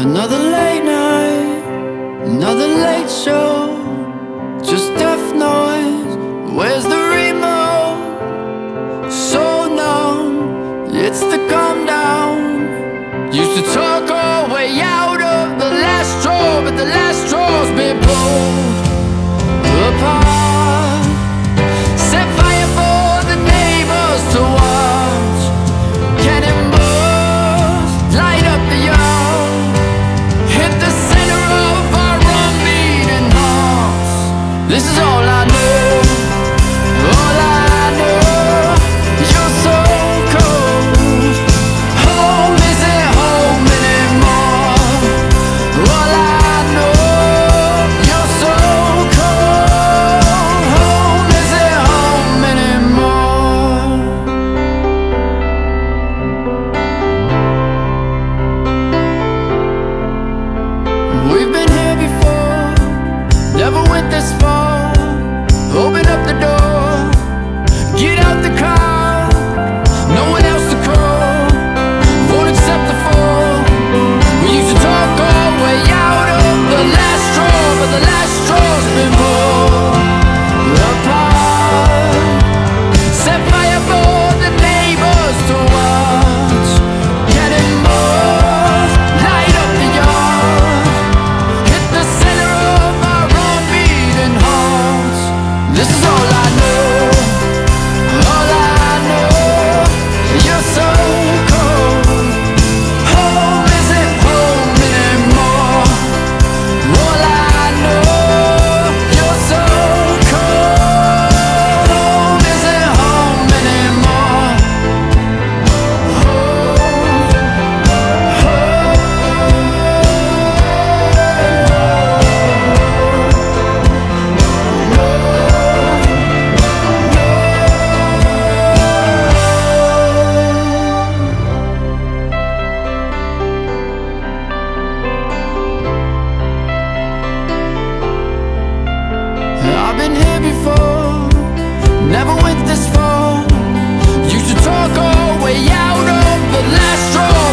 Another late night, another late show. Just deaf noise, where's the remote? So numb, it's the calm down. Used to talk our way out of the last straw But the last straw's been pulled. This is all never went this far. Used to talk our way out of the last straw.